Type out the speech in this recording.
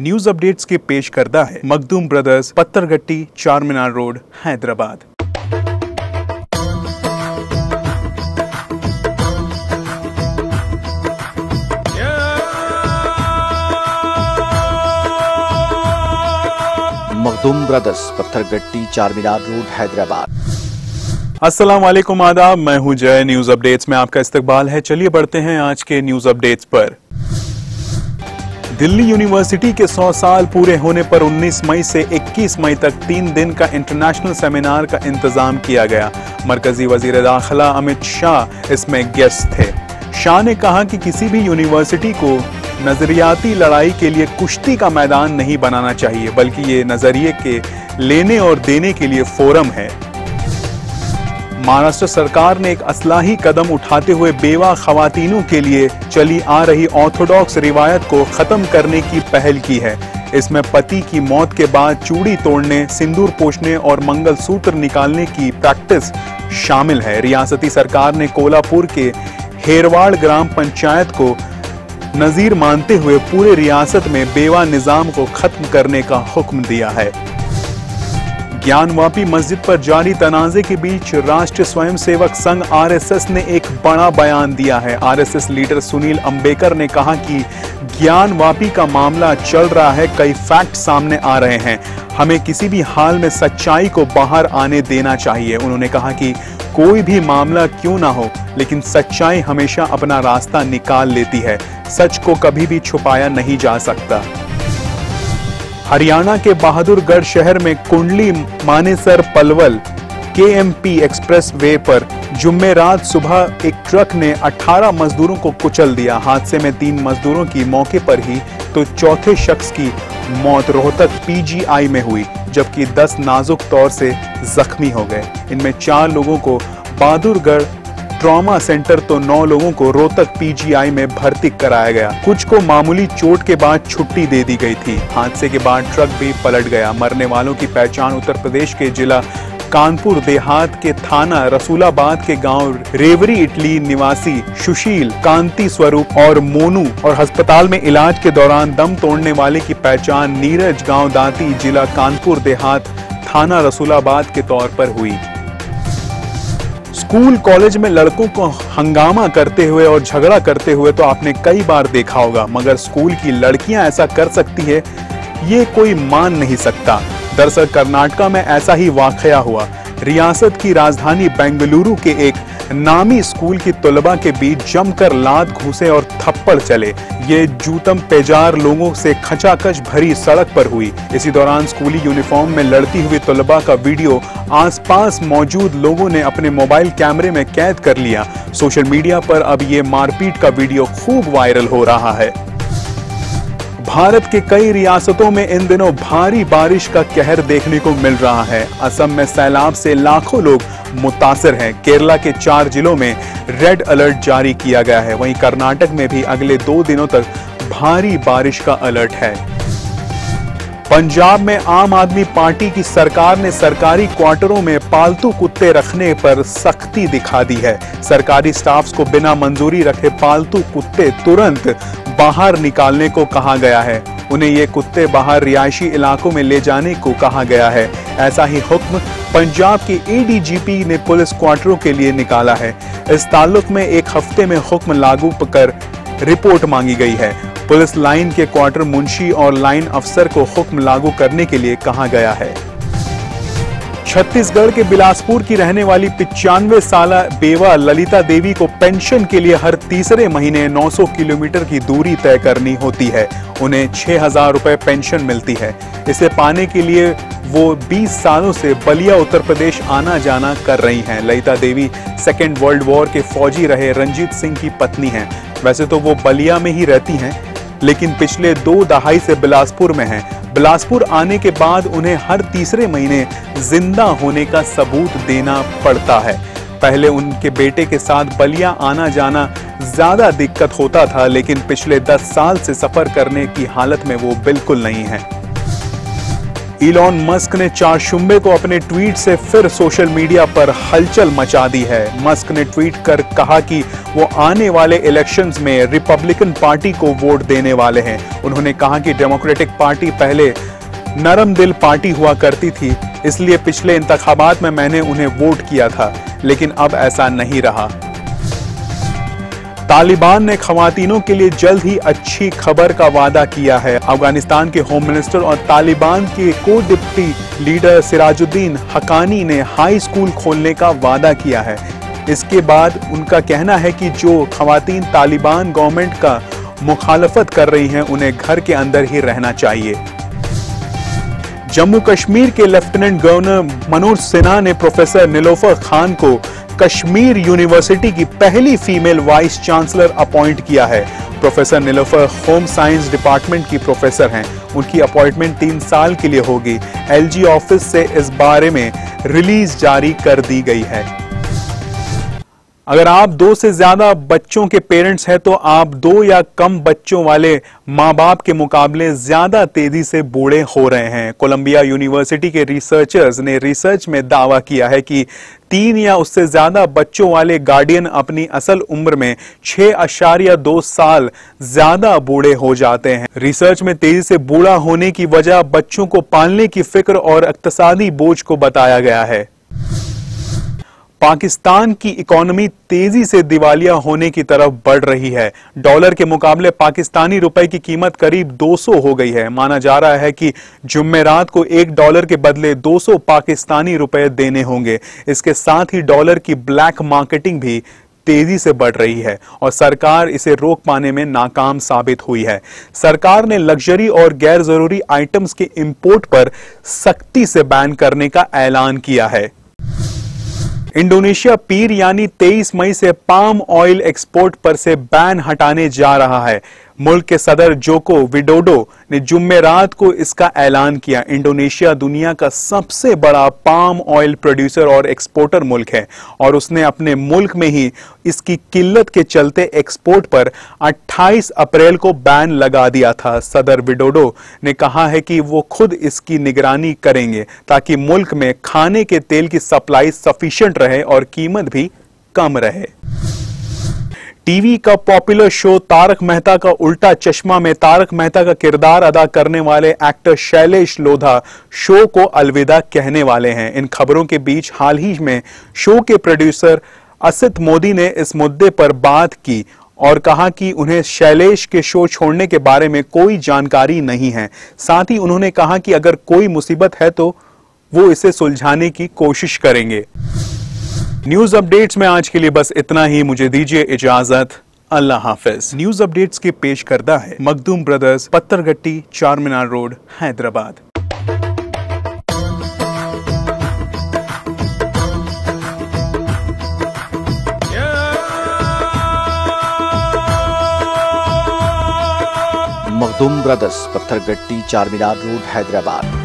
News updates के पेश करता है Makhdoom Brothers Pathargatti Charminar Road Hyderabad. Makhdoom Brothers Pathargatti Charminar Road Hyderabad. अस्सलाम वालेकुम आदाब मैं हूँ जय। न्यूज़ अपडेट्स में आपका इस्तकबाल है। चलिए बढ़ते हैं आज के न्यूज़ अपडेट्स पर। दिल्ली यूनिवर्सिटी के 100 साल पूरे होने पर 19 मई से 21 मई तक तीन दिन का इंटरनेशनल सेमिनार का इंतज़ाम किया गया। मरकजी वज़ीर दाखिला अमित शाह इसमें गेस्ट थे। शाह ने कहा कि किसी भी यूनिवर्सिटी को नजरियाती लड़ाई के लिए कुश्ती का मैदान नहीं बनाना चाहिए, बल्कि ये नज़रिए के लेने और देने के लिए फोरम है। महाराष्ट्र सरकार ने एक असलाही कदम उठाते हुए बेवा खवातीनों के लिए चली आ रही ऑर्थोडॉक्स रिवायत को खत्म करने की पहल की है। इसमें पति की मौत के बाद चूड़ी तोड़ने, सिंदूर पोषने और मंगलसूत्र निकालने की प्रैक्टिस शामिल है। रियासती सरकार ने कोलापुर के हेरवाड़ ग्राम पंचायत को नजीर मानते हुए पूरे रियासत में बेवा निज़ाम को खत्म करने का हुक्म दिया है। ज्ञानवापी मस्जिद पर जारी तनाजे के बीच राष्ट्रीय स्वयंसेवक संघ आरएसएस ने एक बड़ा बयान दिया है। आरएसएस लीडर सुनील अंबेकर ने कहा कि ज्ञानवापी का मामला चल रहा है, कई फैक्ट सामने आ रहे हैं। हमें किसी भी हाल में सच्चाई को बाहर आने देना चाहिए। उन्होंने कहा कि कोई भी मामला क्यों ना हो, लेकिन सच्चाई हमेशा अपना रास्ता निकाल लेती है। सच को कभी भी छुपाया नहीं जा सकता। हरियाणा के बहादुरगढ़ शहर में कुंडली मानेसर पलवल के एक्सप्रेस वे पर जुम्मे रात सुबह एक ट्रक ने 18 मजदूरों को कुचल दिया। हादसे में तीन मजदूरों की मौके पर ही तो चौथे शख्स की मौत, रोहतक पीजीआई में हुई, जबकि 10 नाजुक तौर से जख्मी हो गए। इनमें चार लोगों को बहादुरगढ़ ट्रॉमा सेंटर तो नौ लोगों को रोहतक पीजीआई में भर्ती कराया गया। कुछ को मामूली चोट के बाद छुट्टी दे दी गई थी। हादसे के बाद ट्रक भी पलट गया। मरने वालों की पहचान उत्तर प्रदेश के जिला कानपुर देहात के थाना रसूलाबाद के गाँव रेवरी इटली निवासी सुशील, कांति स्वरूप और मोनू और अस्पताल में इलाज के दौरान दम तोड़ने वाले की पहचान नीरज गाँव दांती जिला कानपुर देहात थाना रसूलाबाद के तौर पर हुई। स्कूल कॉलेज में लड़कों को हंगामा करते हुए और झगड़ा करते हुए तो आपने कई बार देखा होगा, मगर स्कूल की लड़कियाँ ऐसा कर सकती है, ये कोई मान नहीं सकता। दरअसल कर्नाटका में ऐसा ही वाकया हुआ। रियासत की राजधानी बेंगलुरु के एक नामी स्कूल की तुलबा के बीच जमकर लात घुसे और थप्पड़ चले। ये जूतम पेजार लोगों से खचाखच भरी सड़क पर हुई। इसी दौरान स्कूली यूनिफॉर्म में लड़ती हुई तुलबा का वीडियो आसपास मौजूद लोगों ने अपने मोबाइल कैमरे में कैद कर लिया। सोशल मीडिया पर अब ये मारपीट का वीडियो खूब वायरल हो रहा है। भारत के कई रियासतों में इन दिनों भारी बारिश का कहर देखने को मिल रहा है। असम में सैलाब से लाखों लोग मुतासर हैं। केरला के चार जिलों में रेड अलर्ट जारी किया गया है। वहीं कर्नाटक में भी अगले दो दिनों तक भारी बारिश का अलर्ट है। पंजाब में आम आदमी पार्टी की सरकार ने सरकारी क्वार्टरों में पालतू कुत्ते रखने पर सख्ती दिखा दी है। सरकारी स्टाफ्स को बिना मंजूरी रखे पालतू कुत्ते तुरंत बाहर निकालने को कहा गया है। उन्हें ये कुत्ते बाहर रिहायशी इलाकों में ले जाने को कहा गया है। ऐसा ही हुक्म पंजाब के एडीजीपी ने पुलिस क्वार्टरों के लिए निकाला है। इस ताल्लुक में एक हफ़्ते में हुक्म लागू कर रिपोर्ट मांगी गई है। पुलिस लाइन के क्वार्टर मुंशी और लाइन अफसर को हुक्म लागू करने के लिए कहा गया है। छत्तीसगढ़ के बिलासपुर की रहने वाली पिचानवे साल बेवा ललिता देवी को पेंशन के लिए हर तीसरे महीने 900 किलोमीटर की दूरी तय करनी होती है। उन्हें छह हज़ार रुपए पेंशन मिलती है। इसे पाने के लिए वो 20 सालों से बलिया उत्तर प्रदेश आना जाना कर रही हैं। Lalita Devi second world war के फौजी रहे रंजीत सिंह की पत्नी हैं। वैसे तो वो बलिया में ही रहती हैं लेकिन पिछले दो दहाई से बिलासपुर में हैं। बिलासपुर आने के बाद उन्हें हर तीसरे महीने ज़िंदा होने का सबूत देना पड़ता है। पहले उनके बेटे के साथ बलिया आना जाना ज़्यादा दिक्कत होता था, लेकिन पिछले 10 साल से सफ़र करने की हालत में वो बिल्कुल नहीं है। इलॉन मस्क ने चारशुम्बे को अपने ट्वीट से फिर सोशल मीडिया पर हलचल मचा दी है। मस्क ने ट्वीट कर कहा कि वो आने वाले इलेक्शंस में रिपब्लिकन पार्टी को वोट देने वाले हैं। उन्होंने कहा कि डेमोक्रेटिक पार्टी पहले नरम दिल पार्टी हुआ करती थी, इसलिए पिछले इंतखाबात में मैंने उन्हें वोट किया था, लेकिन अब ऐसा नहीं रहा। तालिबान ने खवातीनों के लिए जल्द ही अच्छी खबर का वादा किया है। अफ़गानिस्तान के होम मिनिस्टर और तालिबान के को डिप्टी लीडर सिराजुद्दीन हकानी ने हाई स्कूल खोलने का वादा किया है। इसके बाद उनका कहना है कि जो खवातीन तालिबान गवर्नमेंट का मुखालफत कर रही हैं, उन्हें घर के अंदर ही रहना चाहिए। जम्मू कश्मीर के लेफ्टिनेंट गवर्नर मनोज सिन्हा ने प्रोफेसर निलोफर खान को कश्मीर यूनिवर्सिटी की पहली फीमेल वाइस चांसलर अपॉइंट किया है। Professor Nilofar home science department की प्रोफेसर हैं। उनकी अपॉइंटमेंट तीन साल के लिए होगी। एलजी ऑफ़िस से इस बारे में रिलीज़ जारी कर दी गई है। अगर आप दो से ज़्यादा बच्चों के पेरेंट्स हैं तो आप दो या कम बच्चों वाले माँ बाप के मुकाबले ज़्यादा तेज़ी से बूढ़े हो रहे हैं। कोलंबिया यूनिवर्सिटी के रिसर्चर्स ने रिसर्च में दावा किया है कि तीन या उससे ज़्यादा बच्चों वाले गार्डियन अपनी असल उम्र में छह अशारिया दो साल ज़्यादा बूढ़े हो जाते हैं। रिसर्च में तेज़ी से बूढ़ा होने की वजह बच्चों को पालने की फ़िक्र और इकतसादी बोझ को बताया गया है। पाकिस्तान की इकोनॉमी तेज़ी से दिवालिया होने की तरफ़ बढ़ रही है। डॉलर के मुकाबले पाकिस्तानी रुपए की कीमत करीब 200 हो गई है। माना जा रहा है कि जुम्मेरात को एक डॉलर के बदले 200 पाकिस्तानी रुपए देने होंगे। इसके साथ ही डॉलर की ब्लैक मार्केटिंग भी तेज़ी से बढ़ रही है और सरकार इसे रोक पाने में नाकाम साबित हुई है। सरकार ने लग्जरी और गैर ज़रूरी आइटम्स के इंपोर्ट पर सख्ती से बैन करने का ऐलान किया है। इंडोनेशिया पीर यानी 23 मई से पाम ऑयल एक्सपोर्ट पर से बैन हटाने जा रहा है। मुल्क के सदर जोको विडोडो ने जुम्मेरात को इसका ऐलान किया। इंडोनेशिया दुनिया का सबसे बड़ा पाम ऑयल प्रोड्यूसर और एक्सपोर्टर मुल्क है और उसने अपने मुल्क में ही इसकी किल्लत के चलते एक्सपोर्ट पर 28 अप्रैल को बैन लगा दिया था। सदर विडोडो ने कहा है कि वो खुद इसकी निगरानी करेंगे ताकि मुल्क में खाने के तेल की सप्लाई सफिशियंट रहे और कीमत भी कम रहे। टीवी का पॉपुलर शो तारक मेहता का उल्टा चश्मा में तारक मेहता का किरदार अदा करने वाले एक्टर शैलेश लोधा शो को अलविदा कहने वाले हैं। इन खबरों के बीच हाल ही में शो के प्रोड्यूसर असित मोदी ने इस मुद्दे पर बात की और कहा कि उन्हें शैलेश के शो छोड़ने के बारे में कोई जानकारी नहीं है। साथ ही उन्होंने कहा कि अगर कोई मुसीबत है तो वो इसे सुलझाने की कोशिश करेंगे। न्यूज़ अपडेट्स में आज के लिए बस इतना ही। मुझे दीजिए इजाज़त। अल्लाह हाफिज। न्यूज़ अपडेट्स के पेश करता है Makhdoom Brothers Pathargatti Charminar Road, Hyderabad. Makhdoom Brothers Pathargatti Charminar Road, Hyderabad.